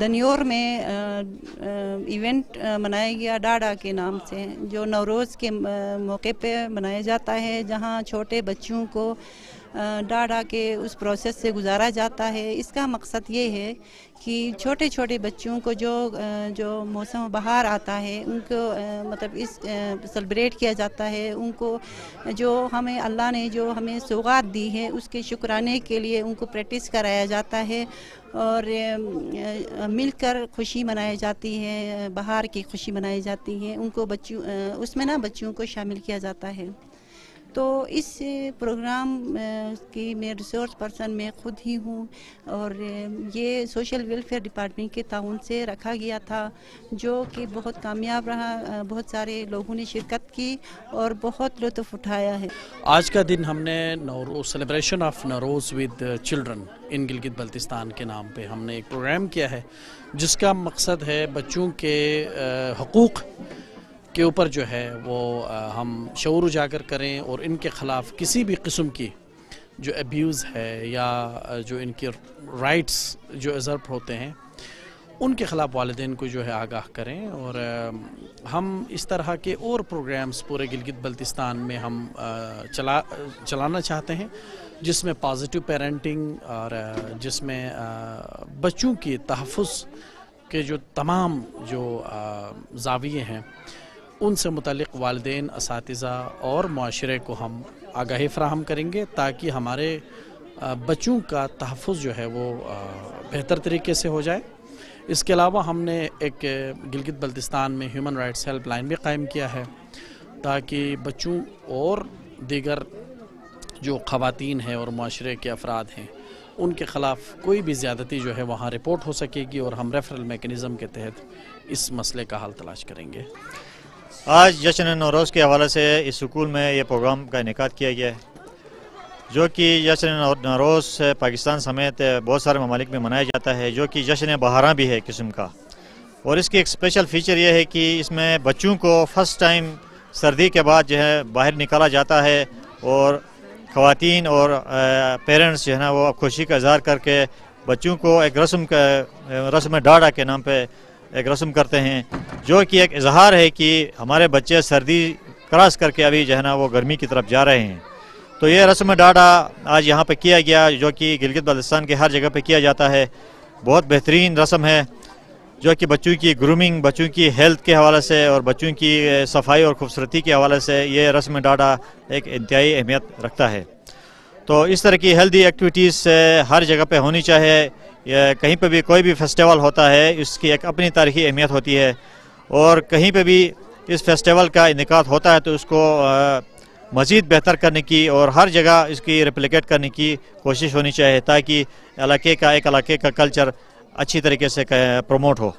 دنیور میں ایونٹ منایا گیا ڈاڈا کے نام سے، جو نوروز کے موقع پہ منایا جاتا ہے، جہاں چھوٹے بچوں کو ڈاڈا کے اس پروسیس سے گزارا جاتا ہے۔ اس کا مقصد یہ ہے کہ چھوٹے چھوٹے بچوں کو جو جو موسم بہار آتا ہے، ان کو مطلب اس سیلیبریٹ کیا جاتا ہے۔ ان کو جو ہمیں اللہ نے جو ہمیں سوغات دی ہے، اس کے شکرانے کے لیے ان کو پریکٹس کرایا جاتا ہے اور مل کر خوشی منائی جاتی ہے، بہار کی خوشی منائی جاتی ہے۔ ان کو بچوں اس میں نا بچوں کو شامل کیا جاتا ہے۔ تو اس پروگرام کی میں ریسورس پرسن میں خود ہی ہوں اور یہ سوشل ویلفیئر ڈپارٹمنٹ کے تعاون سے رکھا گیا تھا، جو کہ بہت کامیاب رہا بہت سارے لوگوں نے شرکت کی اور بہت لطف اٹھایا ہے۔ آج کا دن ہم نے Nowruz celebration of Nowruz with children in Gilgit Baltistan کے نام پہ ہم نے ایک پروگرام کیا ہے، جس کا مقصد ہے بچوں کے حقوق کے اوپر جو ہے وہ ہم شعور اجاگر کریں اور ان کے خلاف کسی بھی قسم کی جو ابیوز ہے یا جو ان کے رائٹس جو ازرپ ہوتے ہیں، ان کے خلاف والدین کو جو ہے آگاہ کریں اور ہم اس طرح کے اور پروگرامز پورے گلگت بلتستان میں ہم چلا، چلانا چاہتے ہیں، جس میں پازیٹیو پیرنٹنگ اور جس میں بچوں کی تحفظ کے جو تمام جو زاویے ہیں ان سے متعلق والدین، اساتذہ اور معاشرے کو ہم آگاہی فراہم کریں گے تاکہ ہمارے بچوں کا تحفظ جو ہے وہ بہتر طریقے سے ہو جائے۔ اس کے علاوہ ہم نے ایک گلگت بلتستان میں ہیومن رائٹس ہیلپ لائن بھی قائم کیا ہے تاکہ بچوں اور دیگر جو خواتین ہیں اور معاشرے کے افراد ہیں، ان کے خلاف کوئی بھی زیادتی جو ہے وہاں رپورٹ ہو سکے گی اور ہم ریفرل میکنزم کے تحت اس مسئلے کا حل تلاش کریں گے۔ آج جشن نوروز کے حوالے سے اس سکول میں یہ پروگرام کا انعقاد کیا گیا ہے، جو کہ جشن نوروز پاکستان سمیت بہت سارے ممالک میں منایا جاتا ہے، جو کہ جشن بہاراں بھی ہے قسم کا۔ اور اس کی ایک اسپیشل فیچر یہ ہے کہ اس میں بچوں کو فرسٹ ٹائم سردی کے بعد جو ہے باہر نکالا جاتا ہے اور خواتین اور پیرنٹس جو ہے نا وہ خوشی کا اظہار کر کے بچوں کو ایک رسم کا رسم ڈاڑا کے نام پہ ایک رسم کرتے ہیں، جو کہ ایک اظہار ہے کہ ہمارے بچے سردی کراس کر کے ابھی جو ہے نا وہ گرمی کی طرف جا رہے ہیں۔ تو یہ رسم ڈاڈا آج یہاں پہ کیا گیا، جو کہ گلگت بلتستان کے ہر جگہ پہ کیا جاتا ہے۔ بہت بہترین رسم ہے، جو کہ بچوں کی گرومنگ بچوں کی ہیلتھ کے حوالے سے اور بچوں کی صفائی اور خوبصورتی کے حوالے سے یہ رسم ڈاڈا ایک انتہائی اہمیت رکھتا ہے۔ تو اس طرح کی ہیلدی ایکٹیویٹیز ہر جگہ پہ ہونی چاہیے۔ کہیں پہ بھی کوئی بھی فیسٹیول ہوتا ہے، اس کی ایک اپنی تاریخی اہمیت ہوتی ہے۔ اور کہیں پہ بھی اس فیسٹیول کا انعقاد ہوتا ہے تو اس کو مزید بہتر کرنے کی اور ہر جگہ اس کی ریپلیکیٹ کرنے کی کوشش ہونی چاہیے تاکہ علاقے کا، ایک علاقے کا کلچر اچھی طریقے سے پروموٹ ہو۔